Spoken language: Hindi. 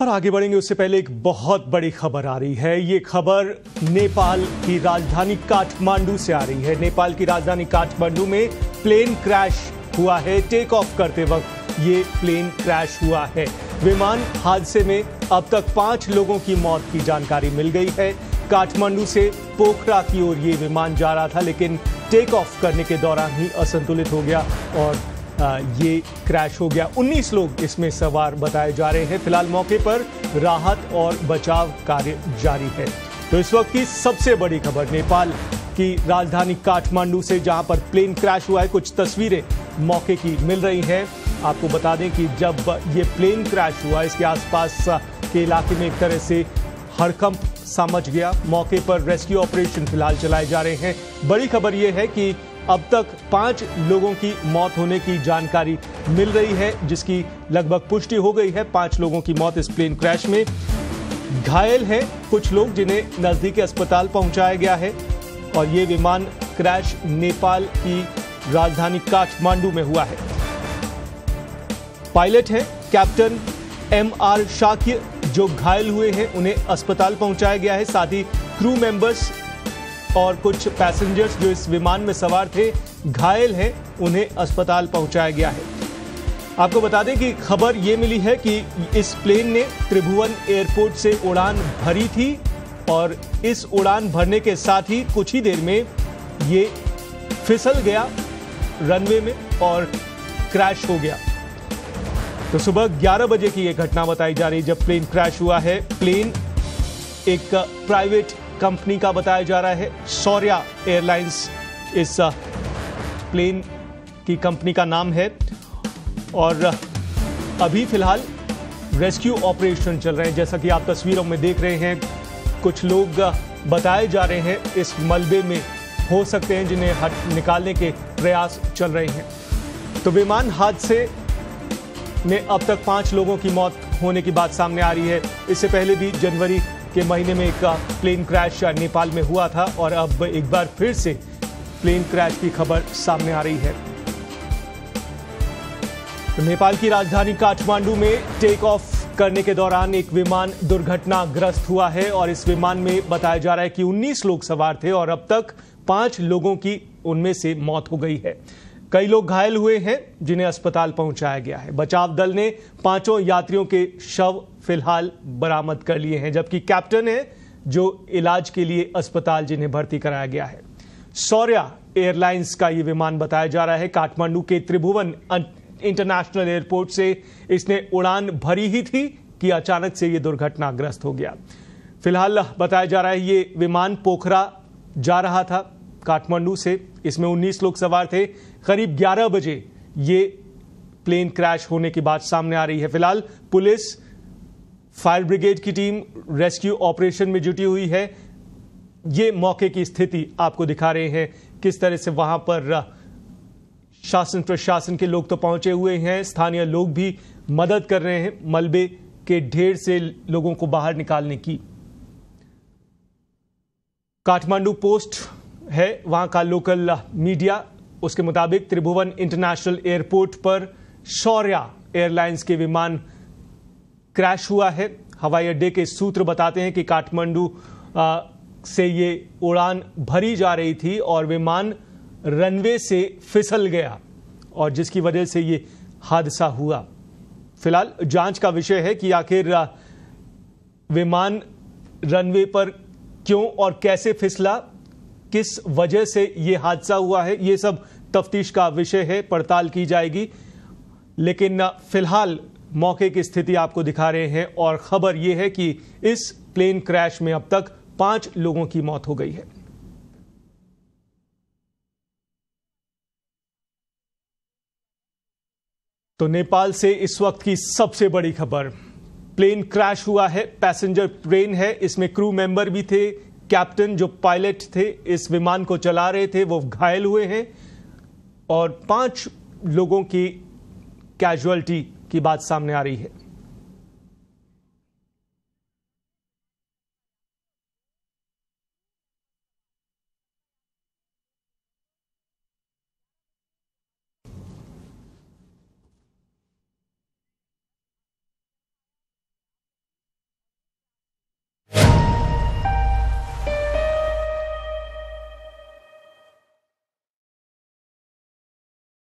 और आगे बढ़ेंगे। उससे पहले एक बहुत बड़ी खबर आ रही है। ये खबर नेपाल की राजधानी काठमांडू से आ रही है। नेपाल की राजधानी काठमांडू में प्लेन क्रैश हुआ है। टेक ऑफ़ करते वक्त ये प्लेन क्रैश हुआ है। विमान हादसे में अब तक पाँच लोगों की मौत की जानकारी मिल गई है। काठमांडू से पोखरा की ओर ये विमान जा रहा था, लेकिन टेक ऑफ़ करने के दौरान ही असंतुलित हो गया और ये क्रैश हो गया। 19 लोग इसमें सवार बताए जा रहे हैं। फ़िलहाल मौके पर राहत और बचाव कार्य जारी है। तो इस वक्त की सबसे बड़ी खबर, नेपाल की राजधानी काठमांडू से, जहाँ पर प्लेन क्रैश हुआ है। कुछ तस्वीरें मौके की मिल रही हैं। आपको बता दें कि जब ये प्लेन क्रैश हुआ, इसके आसपास के इलाके में एक तरह से हड़कंप समझ गया। मौके पर रेस्क्यू ऑपरेशन फ़िलहाल चलाए जा रहे हैं। बड़ी खबर यह है कि अब तक पाँच लोगों की मौत होने की जानकारी मिल रही है, जिसकी लगभग पुष्टि हो गई है। पाँच लोगों की मौत इस प्लेन क्रैश में। घायल हैं कुछ लोग जिन्हें नजदीकी अस्पताल पहुँचाया गया है, और ये विमान क्रैश नेपाल की राजधानी काठमांडू में हुआ है। पायलट है कैप्टन एम आर शाक्य जो घायल हुए हैं, उन्हें अस्पताल पहुँचाया गया है। साथ ही क्रू मेंबर्स और कुछ पैसेंजर्स जो इस विमान में सवार थे, घायल हैं, उन्हें अस्पताल पहुँचाया गया है। आपको बता दें कि खबर ये मिली है कि इस प्लेन ने त्रिभुवन एयरपोर्ट से उड़ान भरी थी और इस उड़ान भरने के साथ ही कुछ ही देर में ये फिसल गया रनवे में और क्रैश हो गया। तो सुबह 11 बजे की यह घटना बताई जा रही जब प्लेन क्रैश हुआ है प्लेन एक प्राइवेट कंपनी का बताया जा रहा है। सौर्या एयरलाइंस इस प्लेन की कंपनी का नाम है। और अभी फ़िलहाल रेस्क्यू ऑपरेशन चल रहे हैं। जैसा कि आप तस्वीरों में देख रहे हैं, कुछ लोग बताए जा रहे हैं इस मलबे में हो सकते हैं, जिन्हें हट, निकालने के प्रयास चल रहे हैं। तो विमान हादसे में अब तक पाँच लोगों की मौत होने की बात सामने आ रही है। इससे पहले भी जनवरी के महीने में एक प्लेन क्रैश नेपाल में हुआ था और अब एक बार फिर से प्लेन क्रैश की खबर सामने आ रही है। नेपाल की राजधानी काठमांडू में टेक ऑफ़ करने के दौरान एक विमान दुर्घटनाग्रस्त हुआ है और इस विमान में बताया जा रहा है कि 19 लोग सवार थे और अब तक पाँच लोगों की उनमें से मौत हो गई है। कई लोग घायल हुए हैं जिन्हें अस्पताल पहुँचाया गया है। बचाव दल ने पाँचों यात्रियों के शव फ़िलहाल बरामद कर लिए हैं, जबकि कैप्टन है जो इलाज के लिए अस्पताल जिन्हें भर्ती कराया गया है। सौर्या एयरलाइंस का यह विमान बताया जा रहा है, काठमांडू के त्रिभुवन इंटरनेशनल एयरपोर्ट से इसने उड़ान भरी ही थी कि अचानक से यह दुर्घटनाग्रस्त हो गया। फ़िलहाल बताया जा रहा है, ये विमान पोखरा जा रहा था काठमांडू से। इसमें 19 लोग सवार थे। करीब 11 बजे ये प्लेन क्रैश होने की बात सामने आ रही है। फ़िलहाल पुलिस फायर ब्रिगेड की टीम रेस्क्यू ऑपरेशन में जुटी हुई है। ये मौके की स्थिति आपको दिखा रहे हैं। किस तरह से वहाँ पर शासन प्रशासन के लोग तो पहुँचे हुए हैं। स्थानीय लोग भी मदद कर रहे हैं मलबे के ढेर से लोगों को बाहर निकालने की। काठमांडू पोस्ट है, वहाँ का लोकल मीडिया। उसके मुताबिक त्रिभुवन इंटरनेशनल एयरपोर्ट पर शौर्या एयरलाइंस के विमान क्रैश हुआ है। हवाई अड्डे के सूत्र बताते हैं कि काठमांडू से ये उड़ान भरी जा रही थी और विमान रनवे से फिसल गया और जिसकी वजह से ये हादसा हुआ। फ़िलहाल जाँच का विषय है कि आखिर विमान रनवे पर क्यों और कैसे फिसला, किस वजह से ये हादसा हुआ है, ये सब तफ्तीश का विषय है, पड़ताल की जाएगी। लेकिन फ़िलहाल मौके की स्थिति आपको दिखा रहे हैं और खबर यह है कि इस प्लेन क्रैश में अब तक पाँच लोगों की मौत हो गई है। तो नेपाल से इस वक्त की सबसे बड़ी खबर। प्लेन क्रैश हुआ है पैसेंजर प्लेन है, इसमें क्रू मेंबर भी थे कैप्टन जो पायलट थे, इस विमान को चला रहे थे, वो घायल हुए हैं और पाँच लोगों की कैजुअलिटी की बात सामने आ रही है।